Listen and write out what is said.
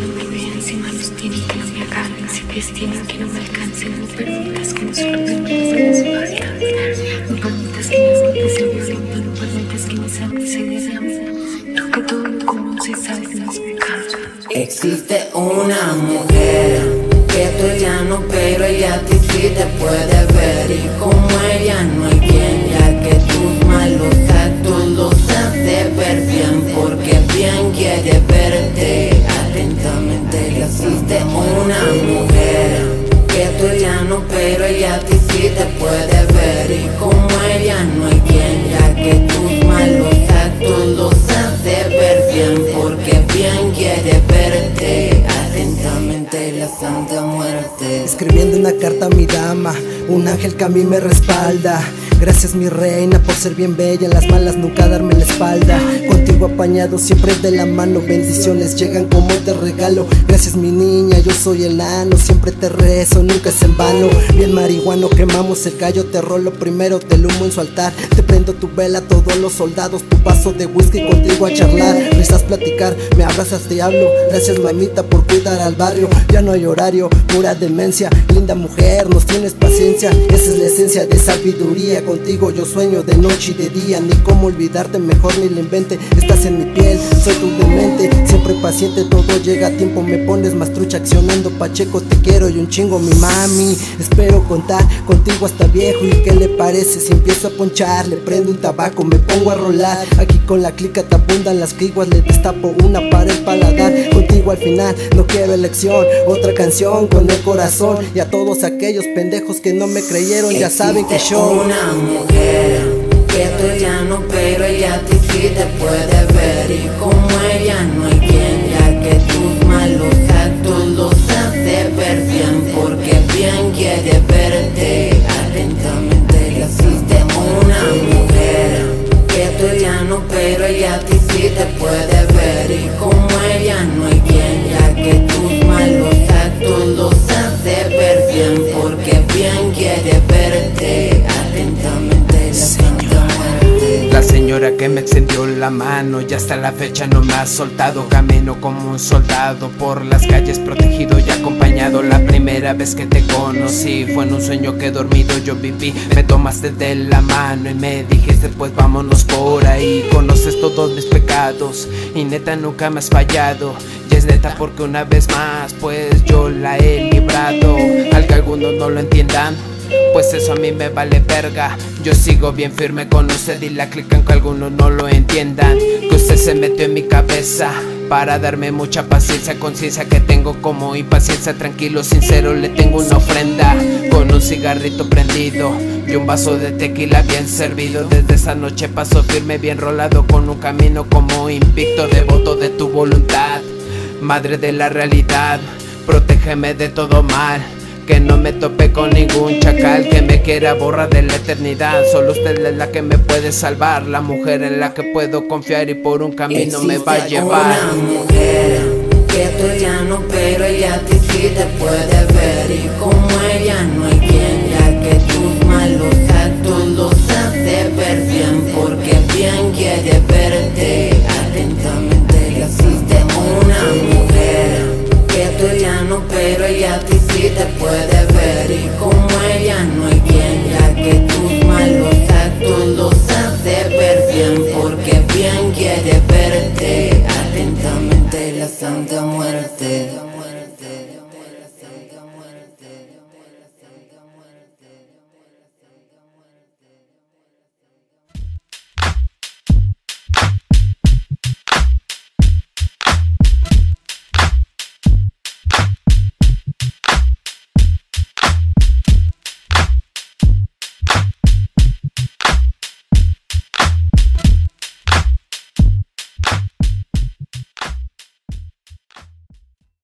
Que no me vean, si manos tienen que no me agarren, si pies tienen que no me alcancen, no permitas que no solo me en su espalda. No permitas que me sientes en mi no permitas que me saltes en el amor. Tú que todo lo conoces, sabes mis pecados. Existe una mujer que tú ya no, pero ella ti sí te puede ver y como ella no hay quien ya que tus malos actos los hace ver bien porque bien quiere verte Escribiendo una carta a mi dama, un ángel que a mí me respalda. Gracias mi reina por ser bien bella, las malas nunca darme la espalda. Contigo apañado siempre de la mano, bendiciones llegan como te regalo. Gracias mi niña, yo soy el ano, siempre te rezo, nunca es en vano. Bien marihuano, quemamos el gallo, te rolo primero del humo en su altar. Te prendo tu vela, todos los soldados, tu paso de whisky contigo a charlar. Platicar, me abrazas, te hablo. Gracias mamita por cuidar al barrio, ya no hay horario, pura demencia. Linda mujer, nos tienes paciencia, esa es la esencia de sabiduría. Contigo yo sueño de noche y de día, ni cómo olvidarte, mejor ni lo invente. Estás en mi piel, soy tu demente, siempre paciente, todo llega a tiempo. Me pones más trucha accionando, Pacheco, te quiero y un chingo mi mami. Espero contar contigo hasta viejo. ¿Y qué le parece si empiezo a ponchar? Le prendo un tabaco, me pongo a rolar. Aquí con la clica te abundan las criguas, le destapo una para el paladar. Contigo al final, no quiero elección, otra canción con el corazón. Y a todos aquellos pendejos que no me creyeron, ya saben que yo. una mujer que tú ya no, pero ella sí te puede ver y como señora que me extendió la mano y hasta la fecha no me ha soltado. Camino como un soldado por las calles protegido y acompañado. La primera vez que te conocí fue en un sueño que dormido. Yo viví Me tomaste de la mano y me dijiste pues vámonos por ahí. Conoces todos mis pecados y neta nunca me has fallado. Y es neta porque una vez más pues yo la he librado. Al que algunos no lo entiendan pues eso a mí me vale verga. Yo sigo bien firme con usted y la clica aunque algunos no lo entiendan Que usted se metió en mi cabeza para darme mucha paciencia, conciencia que tengo como impaciencia Tranquilo, sincero, le tengo una ofrenda Con un cigarrito prendido y un vaso de tequila bien servido. Desde esa noche paso firme, bien rolado Con un camino como invicto, devoto de tu voluntad Madre de la realidad, protégeme de todo mal que no me tope con ningún chacal que me quiera borrar de la eternidad. Solo usted es la que me puede salvar, la mujer en la que puedo confiar y por un camino me va a llevar. Una mujer que tú ya no, pero ella te sí te puede ver y como ella no hay quien ya que tus malos actos los hace ver bien porque bien quiere verte atentamente. Existe una mujer que tú ya no, pero ella te si te puedes ver y como ella no hay bien, ya que tus malos actos los hace ver bien porque